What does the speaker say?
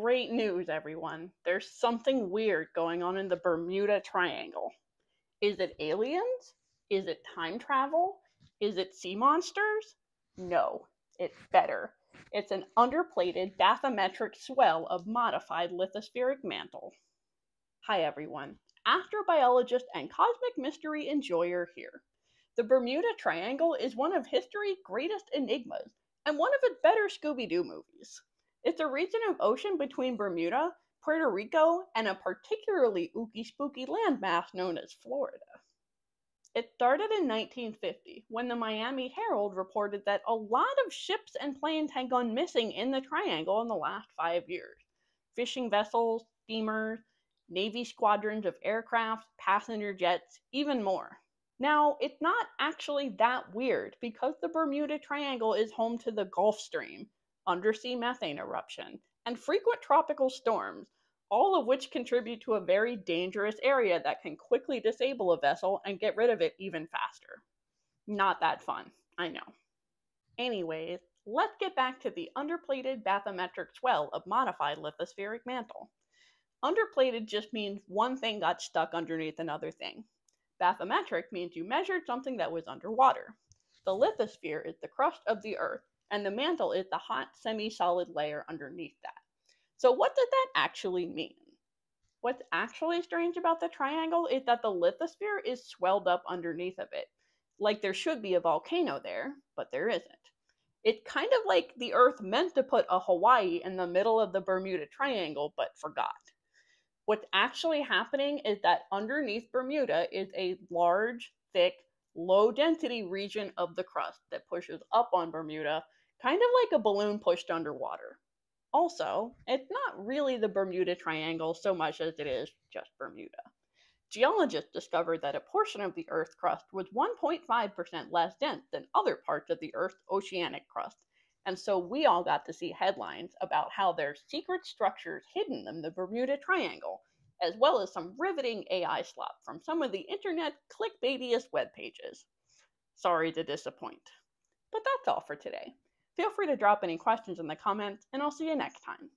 Great news, everyone. There's something weird going on in the Bermuda Triangle. Is it aliens? Is it time travel? Is it sea monsters? No, it's better. It's an underplated bathymetric swell of modified lithospheric mantle. Hi, everyone. Astrobiologist and cosmic mystery enjoyer here. The Bermuda Triangle is one of history's greatest enigmas and one of its better Scooby Doo movies. It's a region of ocean between Bermuda, Puerto Rico, and a particularly ooky spooky landmass known as Florida. It started in 1950 when the Miami Herald reported that a lot of ships and planes had gone missing in the triangle in the last five years. Fishing vessels, steamers, Navy squadrons of aircraft, passenger jets, even more. Now, it's not actually that weird because the Bermuda Triangle is home to the Gulf Stream, undersea methane eruption, and frequent tropical storms, all of which contribute to a very dangerous area that can quickly disable a vessel and get rid of it even faster. Not that fun, I know. Anyways, let's get back to the underplated bathymetric swell of modified lithospheric mantle. Underplated just means one thing got stuck underneath another thing. Bathymetric means you measured something that was underwater. The lithosphere is the crust of the Earth, and the mantle is the hot semi solid layer underneath that. So, what does that actually mean? What's actually strange about the triangle is that the lithosphere is swelled up underneath of it. Like there should be a volcano there, but there isn't. It's kind of like the Earth meant to put a Hawaii in the middle of the Bermuda Triangle, but forgot. What's actually happening is that underneath Bermuda is a large, thick, low density region of the crust that pushes up on Bermuda kind of like a balloon pushed underwater. Also, it's not really the Bermuda Triangle so much as it is just Bermuda. Geologists discovered that a portion of the Earth's crust was 1.5% less dense than other parts of the Earth's oceanic crust, and so we all got to see headlines about how there's secret structures hidden in the Bermuda Triangle, as well as some riveting AI slop from some of the internet clickbaitiest web pages. Sorry to disappoint. But that's all for today. Feel free to drop any questions in the comments, and I'll see you next time.